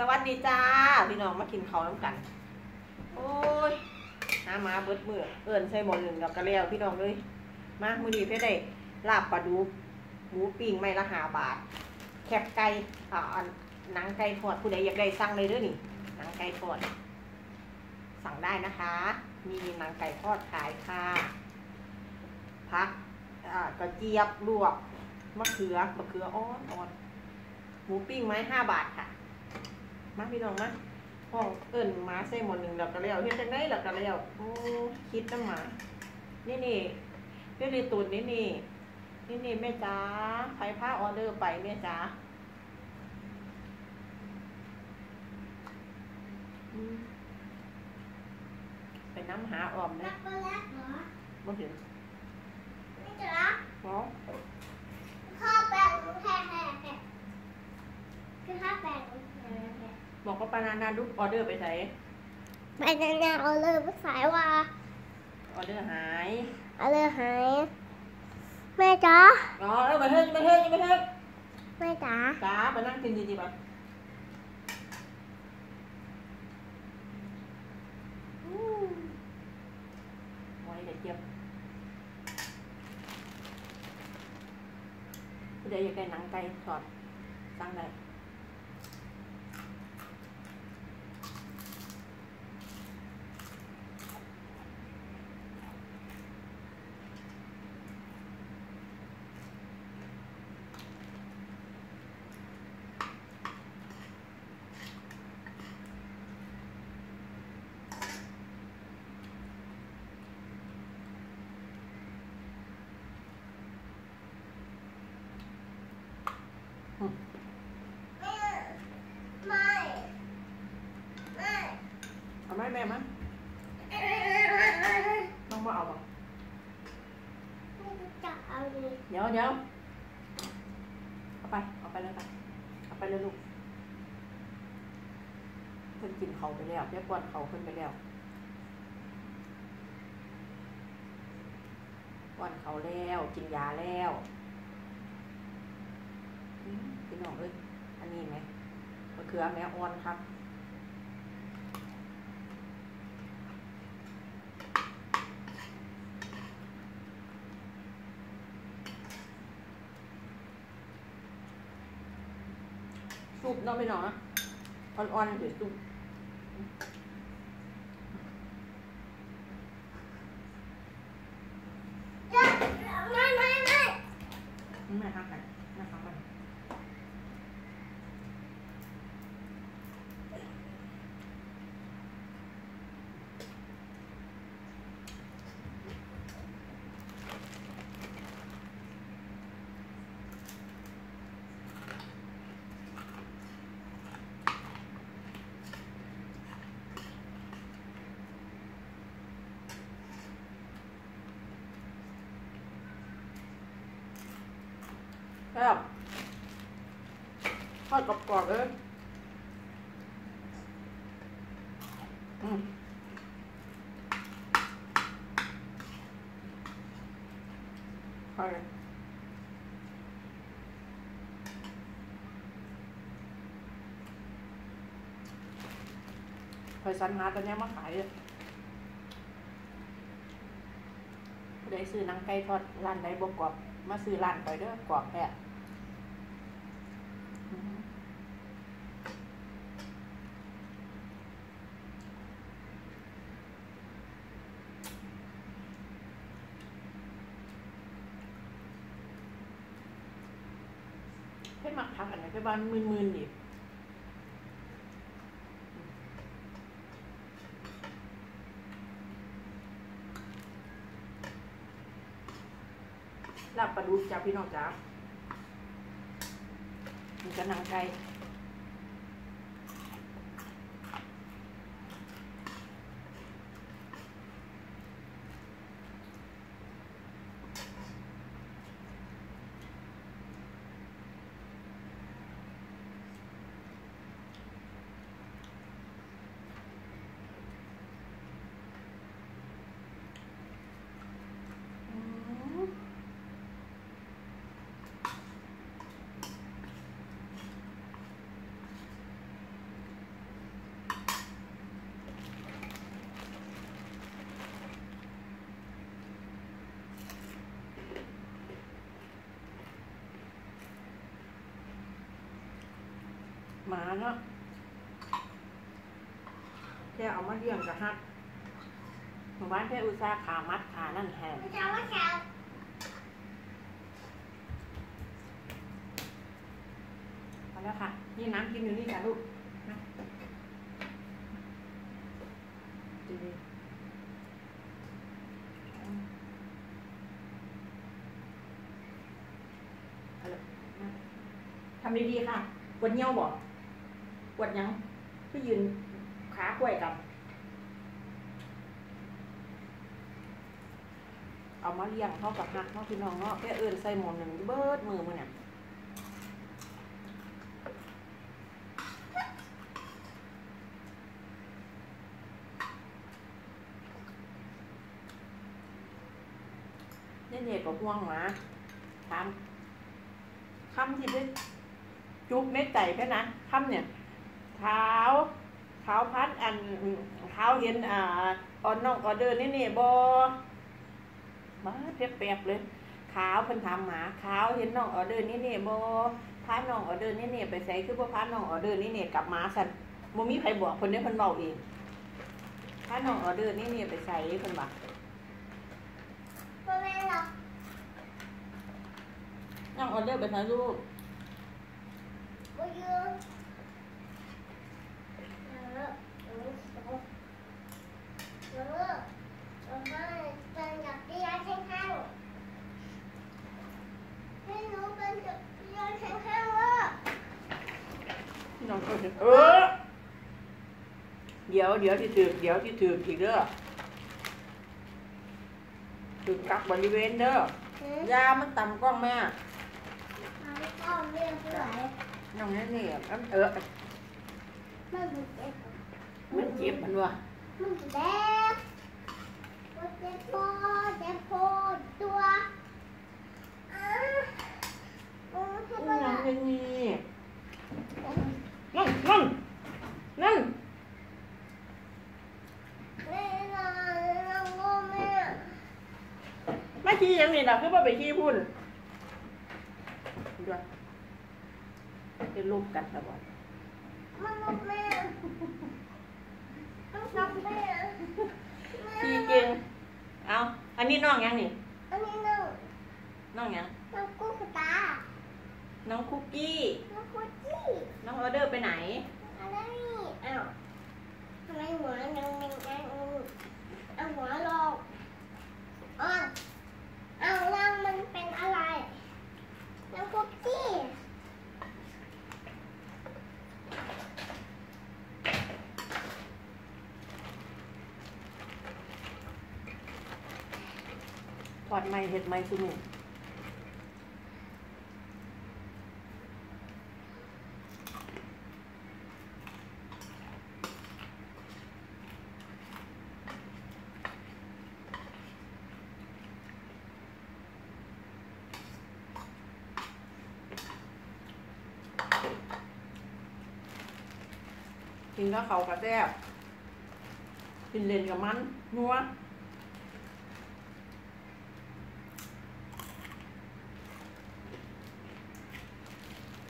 สวัสดีจ้า พี่น้องมากินข้าวน้ำกัน โอ้ยหามาเบิดมือเอิญใส่หมอหนึ่งกับกระเลียวพี่น้องเลย มามือดีเพื่อได้ลาบปลาดุกหมูปิ้งไม่ละหาบาท แคบไก่อ่านหนังไก่ทอดผู้ใดอยากได้สั่งเลยด้อนี่หนังไก่ทอด สั่งได้นะคะ มีหนังไก่ทอดขายค่ะพักอ่ากระเจี๊ยบลวกมะเขือมะเขืออ่อนอ่อนหมูปิ้งไม้ห้าบาทค่ะ มาพี่น้องมาห้องเอิญมาใส่หมดหนึ่งดอกกระเลียวเฮ็ดจังไดดอกกระเลียวโอ้คิดน้ำหมา นี่นี่เรื่องในตุนนี่นี่นี่นี่แม่จ๋าใครพาออเดอร์ไปแม่จ๋าอืมไปน้ำหาออมช็นะอกโกแลตเหรอบ่เห็นไม่จะรักเนาะข้าวแป้งแห่แห่แห่คือข้าวแป้งแห่แห่ บอกว่าปานานาดุกออเดอร์ไปใส่ไปนานๆเอาเลยภาษาว่าออเดอร์หายเอาเลยหายแม่จ๋าอ๋อเออมาเฮ้ยมาเฮ้ยมาเฮ้ยแม่จ๋าจ๋ามานั่งกินดีๆแบบอู้ไว้เดี๋ยวเจียบเดี๋ยวอยากได้หนังไก่ทอดสั่งได้ ไม่ไม่ไม่ เอาไหม แม่มั้ยต้องมาเอาบ่จะเอาเลยเดี๋ยวเดี๋ยวเอาไปเอาไปเลยไปเอาไปเลยลูกเพิ่นกินเขาวไปแล้วเรียกกวนเขาเพิ่นไปแล้วกวนเขาแล้วกินยาแล้วอืมพี่น้องเอ้ยอันนี้ไหมมะเขือแม่อ่อนครับ นอกไม่นอนอ่อนๆเดี๋ยวตุ้ไม่ไม่ แม่ทำกันแม่ทำกัน แล้วทอดกรอบๆเลยอืมใช่เคยสันหาตัวเนี้ยมาขายเลยได้ซื้อนังไก่ทอดร้านใดบ่กรอบ มาซื้อร้านไปเด้อกรอบแท้อืม เพื่อนมักทักอันไหนเพื่อนบ้านมืนๆดิลาบปลาดุกจ้าพี่น้องจ้ามันจะนังไก่ หมาเนาะแค่เอามาเลี้ยงกับฮักหมู่บ้านแค่อุตสาห์ขามัดขานั่นแหงจะว่าแถวพอแล้วค่ะ นี่น้ำกินอยู่นี่จ้ะลูกนะดีทำดีๆค่ะปวดเยี่ยวบ่ ปวดยังพี่ยืนขากล้วยกัน เอามาเลี้ยงเข้ากับหักเข้าพี่น้องเนาะแค่เอินใส่หมอนหนึ่งเบิดมือมันเนี่ยเนี่ยเนี่ยก็ห่วงหมาถามคำที่ได้จุกเม็ดใจแค่นั้นคำเนี่ย เท้าเท้าพัดอันเท้าเห็นอ่าออนน้องออเดอร์นี่เนี่ยบอมาเปียบเปียบๆเลย ขาวเพิ่นถามหมาขาวเห็นน้องออเดอร์นี่เนี่ยบ่พาน้องออเดอร์นี่เนี่ยไปใส่คือบ่พาน้องออเดอร์นี่เนี่ยกลับมาสั่นบ่มีไผบอกเพิ่นเด้เพิ่นเว้าเองพาน้องออเดอร์นี่เนี่ยไปใส่เพิ่นว่าไม่เป็นหรอกน้องออเดอร์ไปใส่ลูกไม่เยอะเออเออเออเออเออเป็นอยากที่ยาแข้งๆให้หนูเป็นกับยาแข้งๆว่า น้องก็ เห็นเออ เดี๋ยวเดี๋ยวที่ถือเดี๋ยวที่ถืออีกเด้อถือกักบริเวณเด้อหืมยามันต่ำกล้องแม่เอาก็เรียกเท่าไหร่น้องนี่นี่มันเออมันเจ็บมันเจ็บมันว่ะมันเจ็บมันเจ็บคอเจ็บคอตัวอ่าอืมให้นั่มันนละ นี่นี่นั่นนั่นนั่นแม่นอนน้องโง่แม่ไม่ขี้ยังนี่นะคือว่าไปขี้พุ่นด้วยเป็นรูปกันครับบอมันนกแม่ต้องนับแม่ขี้เก่งเอาอันนี้น้องยังนี่อันนี้น้องน้องยังน้องกุ๊กตา น้องคุกกี้ น้องคุกกี้ น้องออเดอร์ไปไหนอะไรนี่อ้าวทำไมหัวยังยังยังเอาหัวลงอ๋อเอาร่างมันเป็นอะไร น้องคุกกี้ถอดไม้เห็ดไม้สมุนกิ นแล้วเขากระแทบกินเลนกับมันนัว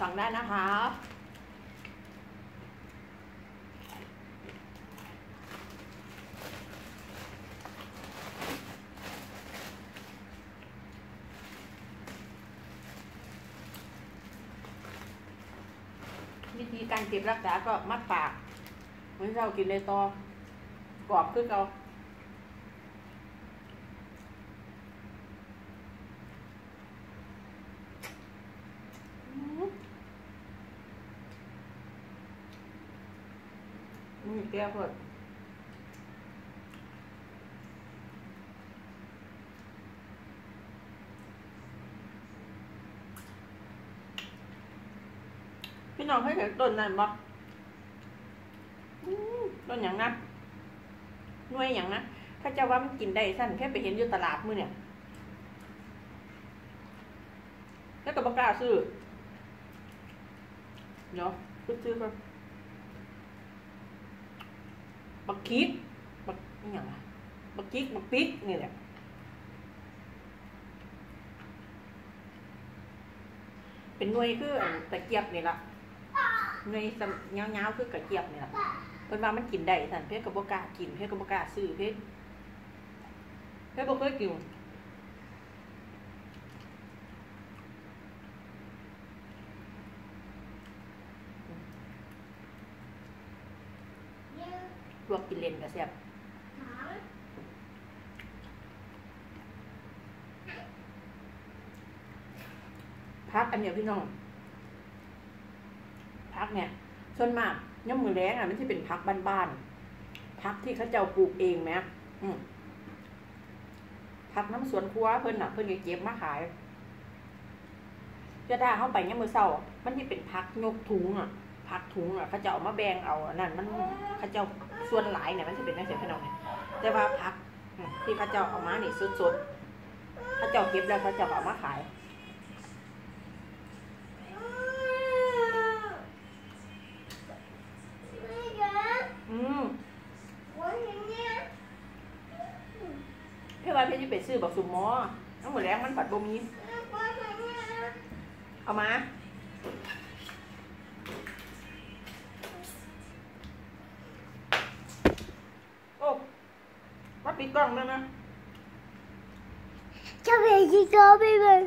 สั่งได้นะคะวิธีการเก็บรักษาก็มัดปาก มือนเรากินในตอกรอบคือเราอืมนี่แก้วเพิ่นพี่น้องให้เห็นต้นนั่นบ่อื นอย่างนะหน่วยอย่างนะถ้าเจ้าว่ามันกินได้สั้นแค่ไปเห็นอยู่ตลาดมื้อเนี่ย แล้วก็บกล้าซื้อเดี๋ยวซื้อซื้อก่อนบักคิดบักอย่างอะบักคิกบักปิ๊กนี่แหละเป็นหน่วยคืออันตะเกียบนี่ละ หน่วยสำเงาๆคือกระเจี๊ยบเนี่ล่ะเพิ่นว่ามันกินได้สั่นเพิ่นก็บ่กากินเพิ่นก็บ่กาซื้อเพิ่นเพิ่นบ่เคยกินหนึ่งลวกกินเล่นก็แซ่บสองพักอันเนี้ยพี่น้อง กเนี่ย ส่วนมากย่ำมือแรงอะมันจะเป็นพักบ้านๆพักที่เขาเจ้าปลูกเองไหมอืมพักน้ำสวนครัวเพิ่นน่ะเพิ่นเก็บมาขายจะได้เข้าไปย่ำมือเศร้า มันที่เป็นพักยกถุงอะพักถุงอะเขาจะเอามาแบ่งเอานั่นมันเขาเจ้าส่วนหลายเนี่ยมันจะเป็นนักเสียพี่น้องเนี่ยแต่ว่าพักที่เขาเจ้าเอามาเนี่ยสดๆเขาเจ้าเก็บแล้วเขาเจ้าเอามาขาย ไม่เยอะ อืมวันนี้เพื่อว่าเพื่อจะไปซื้อบักสุมหมอทั้งหมดแล้วมันปัดบ่มีวันนี้เอามาโอ้มาปิดกล้องแล้วนะจะไปที่ก็ไม่เป็น